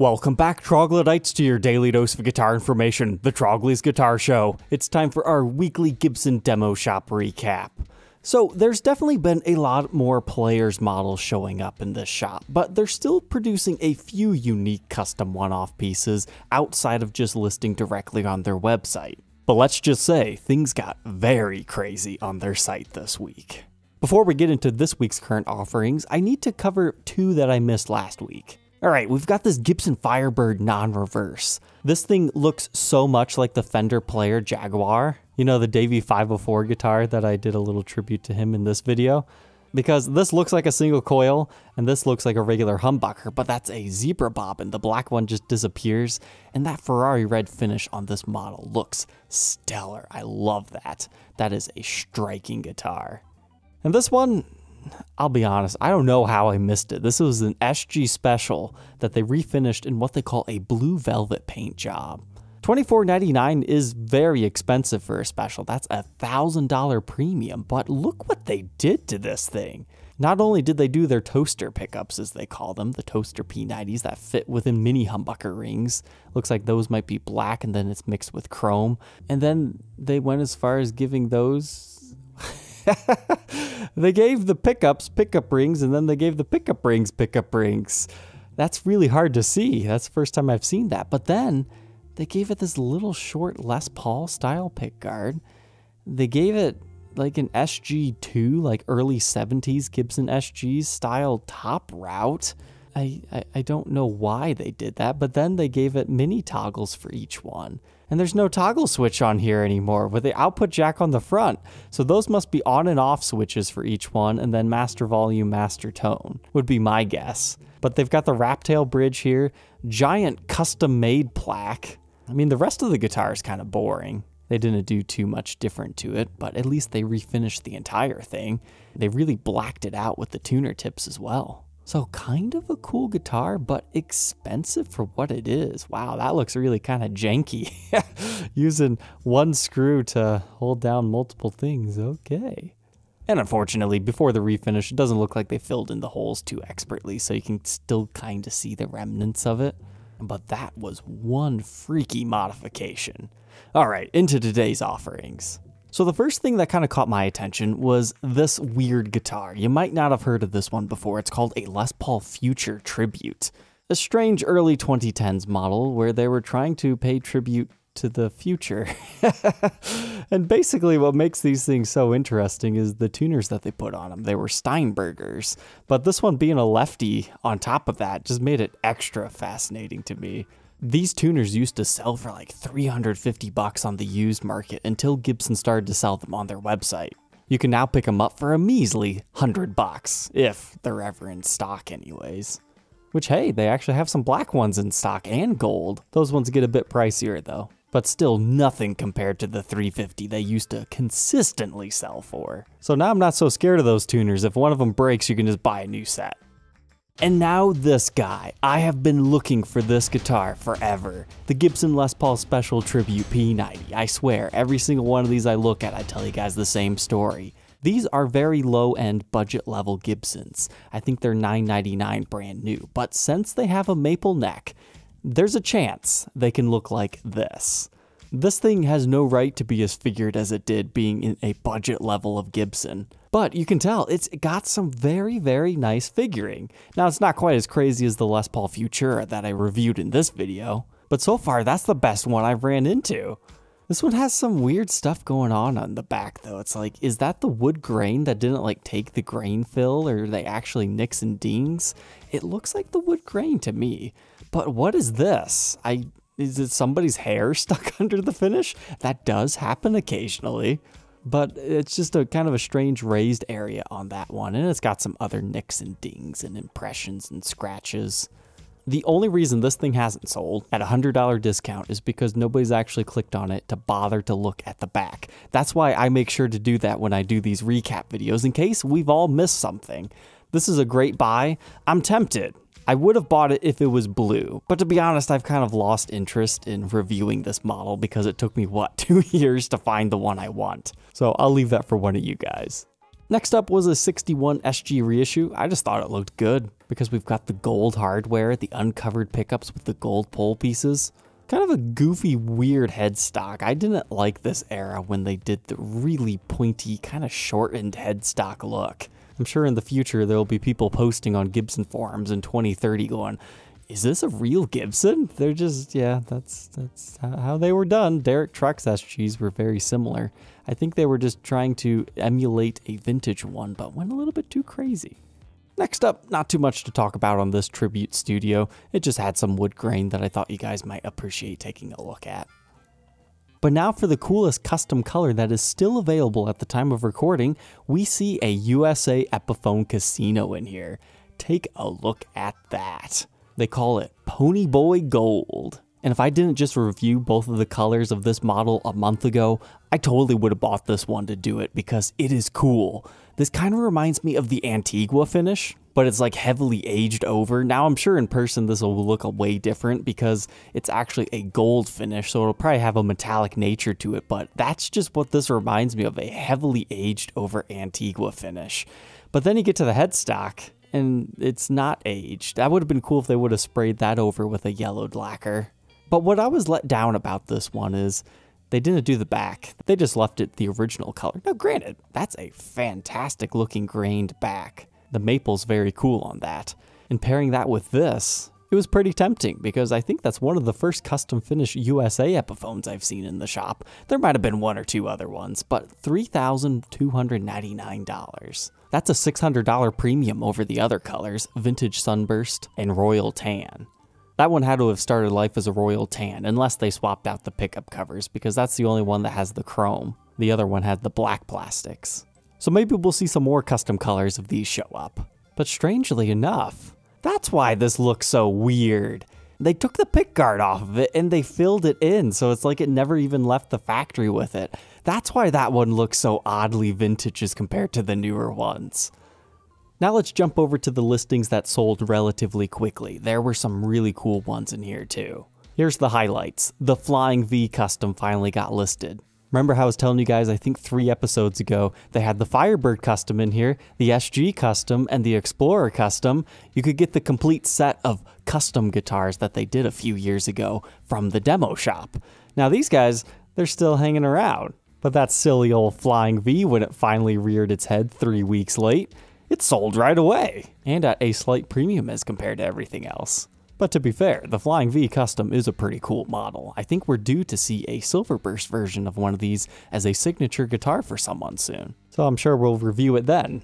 Welcome back, troglodytes, to your daily dose of guitar information, the Trogly's Guitar Show. It's time for our weekly Gibson demo shop recap. So, there's definitely been a lot more players' models showing up in this shop, but they're still producing a few unique custom one off pieces outside of just listing directly on their website. But let's just say things got very crazy on their site this week. Before we get into this week's current offerings, I need to cover two that I missed last week. All right, we've got this Gibson Firebird non-reverse. This thing looks so much like the Fender Player Jaguar. You know, the Davie504 guitar that I did a little tribute to him in this video? Because this looks like a single coil, and this looks like a regular humbucker, but that's a zebra bobbin. The black one just disappears, and that Ferrari red finish on this model looks stellar. I love that. That is a striking guitar. And this one, I'll be honest, I don't know how I missed it. This was an SG special that they refinished in what they call a blue velvet paint job. $24.99 is very expensive for a special. That's a $1,000 premium, but look what they did to this thing. Not only did they do their toaster pickups, as they call them, the toaster P90s that fit within mini humbucker rings. Looks like those might be black and then it's mixed with chrome. And then they went as far as giving those they gave the pickups pickup rings and then they gave the pickup rings pickup rings. That's really hard to see. That's the first time I've seen that. But then they gave it this little short Les Paul style pickguard. They gave it like an SG2, like early 70s Gibson SG style top route. I, I, I don't know why they did that, but then they gave it mini toggles for each one. And there's no toggle switch on here anymore with the output jack on the front. So those must be on and off switches for each one, and then master volume, master tone would be my guess. But they've got the wrap tail bridge here, giant custom made plaque. I mean, the rest of the guitar is kind of boring. They didn't do too much different to it, but at least they refinished the entire thing. They really blacked it out with the tuner tips as well. So kind of a cool guitar, but expensive for what it is. Wow, that looks really kind of janky. Using one screw to hold down multiple things. Okay. And unfortunately, before the refinish, it doesn't look like they filled in the holes too expertly, so you can still kind of see the remnants of it. But that was one freaky modification. All right, into today's offerings. So the first thing that kind of caught my attention was this weird guitar. You might not have heard of this one before. It's called a Les Paul Future Tribute. A strange early 2010s model where they were trying to pay tribute to the future. and basically, what makes these things so interesting is the tuners that they put on them. They were Steinbergers, but this one being a lefty on top of that just made it extra fascinating to me. These tuners used to sell for like 350 bucks on the used market until Gibson started to sell them on their website. You can now pick them up for a measly 100 bucks, if they're ever in stock anyways. Which hey, they actually have some black ones in stock and gold. Those ones get a bit pricier though, but still nothing compared to the 350 they used to consistently sell for. So now I'm not so scared of those tuners. If one of them breaks, you can just buy a new set. And now this guy. I have been looking for this guitar forever. The Gibson Les Paul Special Tribute P90. I swear, every single one of these I look at, I tell you guys the same story. These are very low end budget level Gibsons. I think they're $9.99 brand new, but since they have a maple neck, there's a chance they can look like this. This thing has no right to be as figured as it did being in a budget level of Gibson. But you can tell it's got some very, very nice figuring. Now, it's not quite as crazy as the Les Paul Futura that I reviewed in this video, but so far that's the best one I've ran into. This one has some weird stuff going on on the back though. It's like, is that the wood grain that didn't like take the grain fill or are they actually nicks and dings? It looks like the wood grain to me. But what is this? I is it somebody's hair stuck under the finish? That does happen occasionally. But it's just a kind of a strange raised area on that one, and it's got some other nicks and dings and impressions and scratches. The only reason this thing hasn't sold at a $100 discount is because nobody's actually clicked on it to bother to look at the back. That's why I make sure to do that when I do these recap videos in case we've all missed something. This is a great buy. I'm tempted. I would have bought it if it was blue, but to be honest, I've kind of lost interest in reviewing this model because it took me, what, two years to find the one I want. So I'll leave that for one of you guys. Next up was a 61 SG reissue. I just thought it looked good because we've got the gold hardware, the uncovered pickups with the gold pole pieces. Kind of a goofy, weird headstock. I didn't like this era when they did the really pointy, kind of shortened headstock look. I'm sure in the future there will be people posting on Gibson forums in 2030 going, is this a real Gibson? They're just, yeah, that's that's how they were done. Derek Trucks SGs were very similar. I think they were just trying to emulate a vintage one, but went a little bit too crazy. Next up, not too much to talk about on this Tribute Studio. It just had some wood grain that I thought you guys might appreciate taking a look at. But now for the coolest custom color that is still available at the time of recording, we see a USA Epiphone Casino in here. Take a look at that. They call it Ponyboy Gold. And if I didn't just review both of the colors of this model a month ago, I totally would have bought this one to do it because it is cool. This kind of reminds me of the Antigua finish, but it's like heavily aged over. Now I'm sure in person this will look a way different because it's actually a gold finish, so it'll probably have a metallic nature to it, but that's just what this reminds me of, a heavily aged over Antigua finish. But then you get to the headstock, and it's not aged. That would have been cool if they would have sprayed that over with a yellowed lacquer. But what I was let down about this one is they didn't do the back. They just left it the original color. Now, granted, that's a fantastic looking grained back. The maple's very cool on that. And pairing that with this, it was pretty tempting because I think that's one of the first custom finished USA Epiphones I've seen in the shop. There might have been one or two other ones, but $3,299. That's a $600 premium over the other colors, Vintage Sunburst and Royal Tan. That one had to have started life as a Royal Tan, unless they swapped out the pickup covers, because that's the only one that has the chrome. The other one had the black plastics. So maybe we'll see some more custom colors of these show up. But strangely enough, that's why this looks so weird. They took the pick guard off of it and they filled it in, so it's like it never even left the factory with it. That's why that one looks so oddly vintage as compared to the newer ones. Now let's jump over to the listings that sold relatively quickly. There were some really cool ones in here too. Here's the highlights. The Flying V custom finally got listed. Remember how I was telling you guys, I think three episodes ago, they had the Firebird custom in here, the SG custom, and the Explorer custom. You could get the complete set of custom guitars that they did a few years ago from the demo shop. Now, these guys, they're still hanging around. But that silly old Flying V, when it finally reared its head three weeks late, it sold right away, and at a slight premium as compared to everything else. But to be fair, the Flying V Custom is a pretty cool model. I think we're due to see a Silverburst version of one of these as a signature guitar for someone soon. So I'm sure we'll review it then.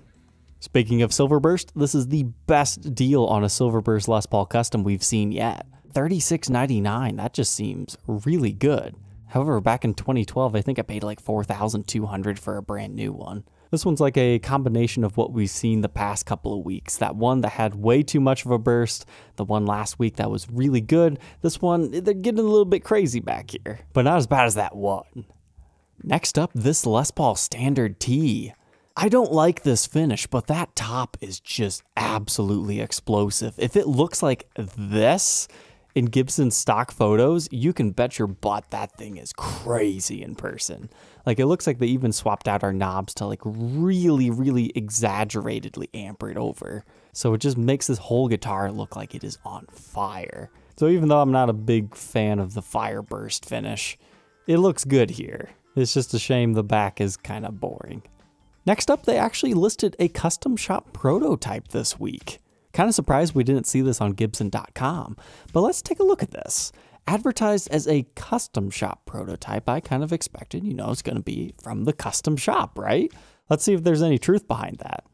Speaking of Silverburst, this is the best deal on a Silverburst Les Paul Custom we've seen yet. $36.99, that just seems really good. However, back in 2012, I think I paid like 4,200 for a brand new one. This one's like a combination of what we've seen the past couple of weeks. That one that had way too much of a burst, the one last week that was really good. This one, they're getting a little bit crazy back here, but not as bad as that one. Next up, this Les Paul Standard T. I don't like this finish, but that top is just absolutely explosive. If it looks like this, in Gibson stock photos, you can bet your butt that thing is crazy in person. Like it looks like they even swapped out our knobs to like really, really exaggeratedly amper it over. So it just makes this whole guitar look like it is on fire. So even though I'm not a big fan of the fire burst finish, it looks good here. It's just a shame the back is kind of boring. Next up, they actually listed a custom shop prototype this week. Kind of surprised we didn't see this on Gibson.com, but let's take a look at this. Advertised as a custom shop prototype, I kind of expected, you know, it's going to be from the custom shop, right? Let's see if there's any truth behind that.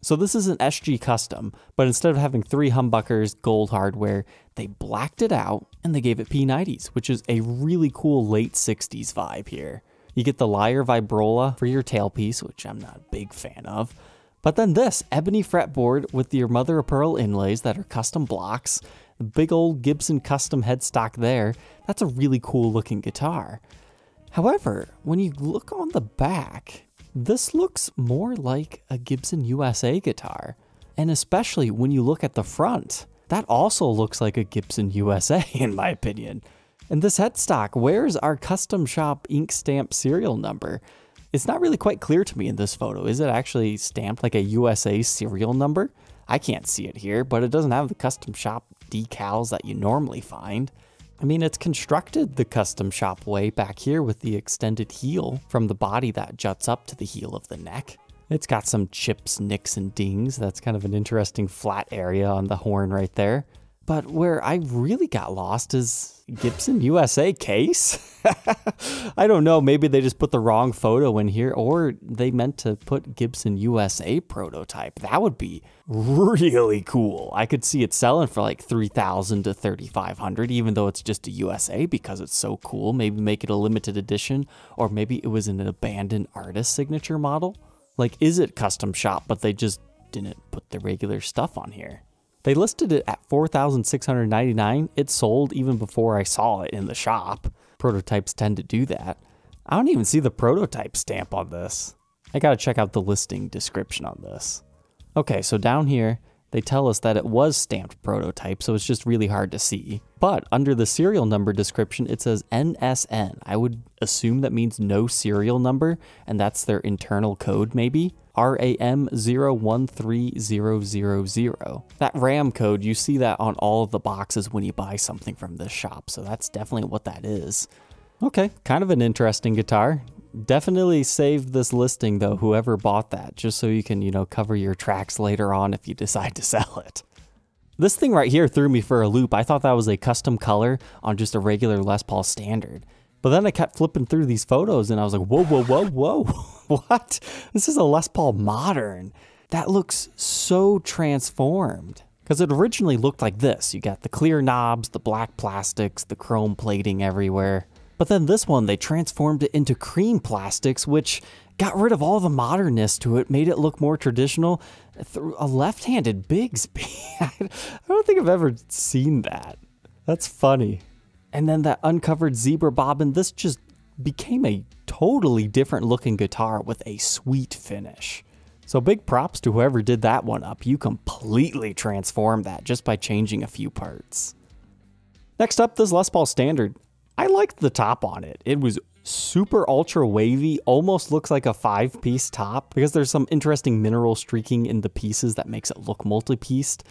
So this is an SG custom, but instead of having three humbuckers, gold hardware, they blacked it out and they gave it P90s, which is a really cool late 60s vibe here. You get the Lyre Vibrola for your tailpiece, which I'm not a big fan of. But then this ebony fretboard with your mother of pearl inlays that are custom blocks, the big old Gibson custom headstock there, that's a really cool looking guitar. However, when you look on the back, this looks more like a Gibson USA guitar. And especially when you look at the front, that also looks like a Gibson USA in my opinion. And this headstock, where's our custom shop ink stamp serial number? It's not really quite clear to me in this photo. Is it actually stamped like a USA serial number? I can't see it here, but it doesn't have the custom shop decals that you normally find. I mean, it's constructed the custom shop way back here with the extended heel from the body that juts up to the heel of the neck. It's got some chips, nicks, and dings. That's kind of an interesting flat area on the horn right there. But where I really got lost is Gibson USA case. I don't know, maybe they just put the wrong photo in here or they meant to put Gibson USA prototype. That would be really cool. I could see it selling for like 3000 to 3500 even though it's just a USA because it's so cool. Maybe make it a limited edition or maybe it was an abandoned artist signature model. Like is it custom shop but they just didn't put the regular stuff on here. They listed it at 4699 It sold even before I saw it in the shop. Prototypes tend to do that. I don't even see the prototype stamp on this. I gotta check out the listing description on this. Okay, so down here, they tell us that it was stamped prototype, so it's just really hard to see. But under the serial number description, it says NSN. I would assume that means no serial number, and that's their internal code maybe. RAM013000. That RAM code, you see that on all of the boxes when you buy something from this shop, so that's definitely what that is. Okay, kind of an interesting guitar. Definitely save this listing though, whoever bought that, just so you can, you know, cover your tracks later on if you decide to sell it. This thing right here threw me for a loop. I thought that was a custom color on just a regular Les Paul standard. But then I kept flipping through these photos and I was like, whoa, whoa, whoa, whoa. what? This is a Les Paul Modern. That looks so transformed. Because it originally looked like this. You got the clear knobs, the black plastics, the chrome plating everywhere. But then this one, they transformed it into cream plastics, which got rid of all the modernness to it, made it look more traditional through a left-handed Bigsby. I don't think I've ever seen that. That's funny. And then that uncovered zebra bobbin, this just became a totally different looking guitar with a sweet finish. So big props to whoever did that one up. You completely transformed that just by changing a few parts. Next up, this Les Paul Standard. I liked the top on it. It was super ultra wavy, almost looks like a five piece top because there's some interesting mineral streaking in the pieces that makes it look multi-pieced.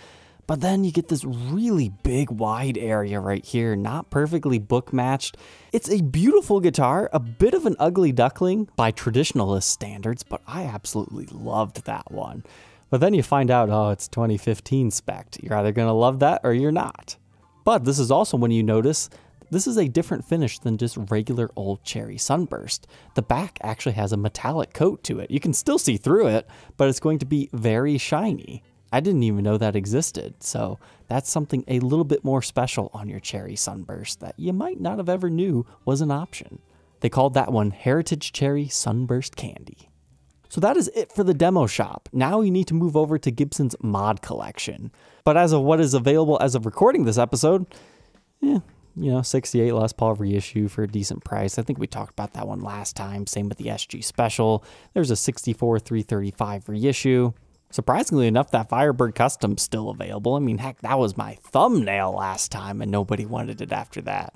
But then you get this really big wide area right here, not perfectly book matched. It's a beautiful guitar, a bit of an ugly duckling by traditionalist standards, but I absolutely loved that one. But then you find out, oh, it's 2015 spec. You're either going to love that or you're not. But this is also when you notice this is a different finish than just regular old cherry sunburst. The back actually has a metallic coat to it. You can still see through it, but it's going to be very shiny. I didn't even know that existed, so that's something a little bit more special on your cherry sunburst that you might not have ever knew was an option. They called that one Heritage Cherry Sunburst Candy. So that is it for the demo shop. Now you need to move over to Gibson's mod collection. But as of what is available as of recording this episode, eh, you know, 68 Les Paul reissue for a decent price. I think we talked about that one last time. Same with the SG Special. There's a 64 335 reissue. Surprisingly enough, that Firebird Custom's still available. I mean, heck, that was my thumbnail last time and nobody wanted it after that.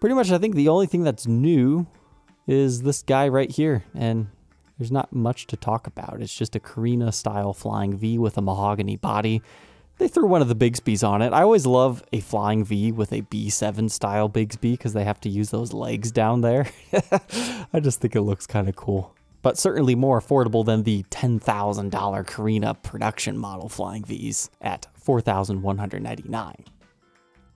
Pretty much, I think the only thing that's new is this guy right here, and there's not much to talk about. It's just a Korina style flying V with a mahogany body. They threw one of the Bigsbys on it. I always love a flying V with a B7 style Bigsby because they have to use those legs down there. I just think it looks kind of cool but certainly more affordable than the $10,000 Korina production model Flying Vs at 4,199.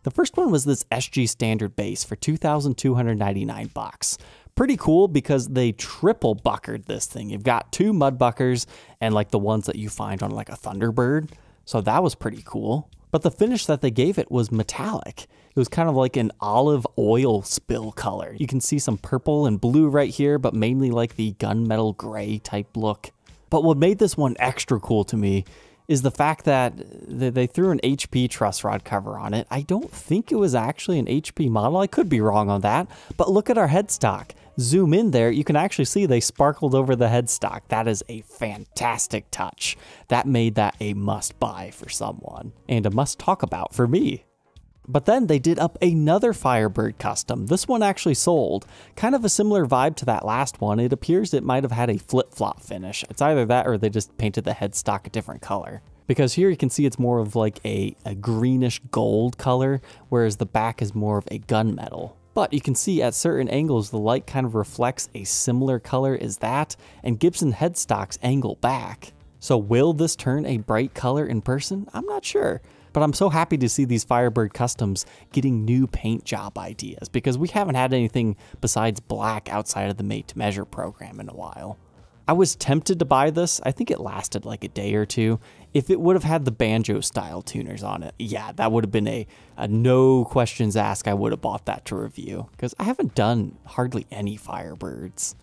The first one was this SG standard bass for 2,299 bucks. Pretty cool because they triple buckered this thing. You've got two mud buckers and like the ones that you find on like a Thunderbird. So that was pretty cool. But the finish that they gave it was metallic. It was kind of like an olive oil spill color. You can see some purple and blue right here, but mainly like the gunmetal gray type look. But what made this one extra cool to me is the fact that they threw an HP truss rod cover on it. I don't think it was actually an HP model. I could be wrong on that, but look at our headstock. Zoom in there, you can actually see they sparkled over the headstock. That is a fantastic touch. That made that a must buy for someone and a must talk about for me. But then they did up another Firebird custom. This one actually sold. Kind of a similar vibe to that last one. It appears it might have had a flip-flop finish. It's either that or they just painted the headstock a different color. Because here you can see it's more of like a, a greenish gold color, whereas the back is more of a gunmetal. But you can see at certain angles the light kind of reflects a similar color as that, and Gibson headstocks angle back. So will this turn a bright color in person? I'm not sure. But I'm so happy to see these Firebird Customs getting new paint job ideas because we haven't had anything besides black outside of the Made to Measure program in a while. I was tempted to buy this. I think it lasted like a day or two. If it would have had the banjo style tuners on it, yeah, that would have been a, a no questions asked. I would have bought that to review because I haven't done hardly any Firebirds.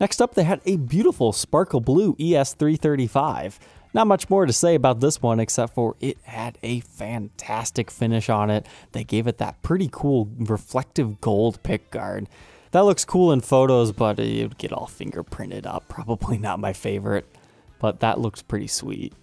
Next up, they had a beautiful sparkle blue ES335. Not much more to say about this one except for it had a fantastic finish on it. They gave it that pretty cool reflective gold pick guard. That looks cool in photos, but it would get all fingerprinted up. Probably not my favorite, but that looks pretty sweet.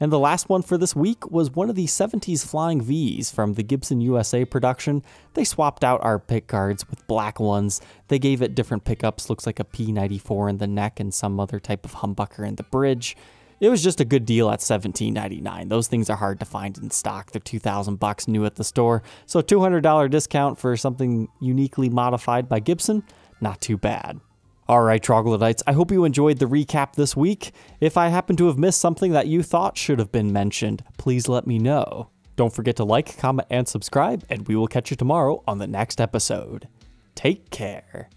And the last one for this week was one of the 70s Flying V's from the Gibson USA production. They swapped out our pick guards with black ones. They gave it different pickups, looks like a P94 in the neck and some other type of humbucker in the bridge. It was just a good deal at $17.99. Those things are hard to find in stock. They're 2000 bucks new at the store. So $200 discount for something uniquely modified by Gibson, not too bad. All right, troglodytes, I hope you enjoyed the recap this week. If I happen to have missed something that you thought should have been mentioned, please let me know. Don't forget to like, comment, and subscribe, and we will catch you tomorrow on the next episode. Take care.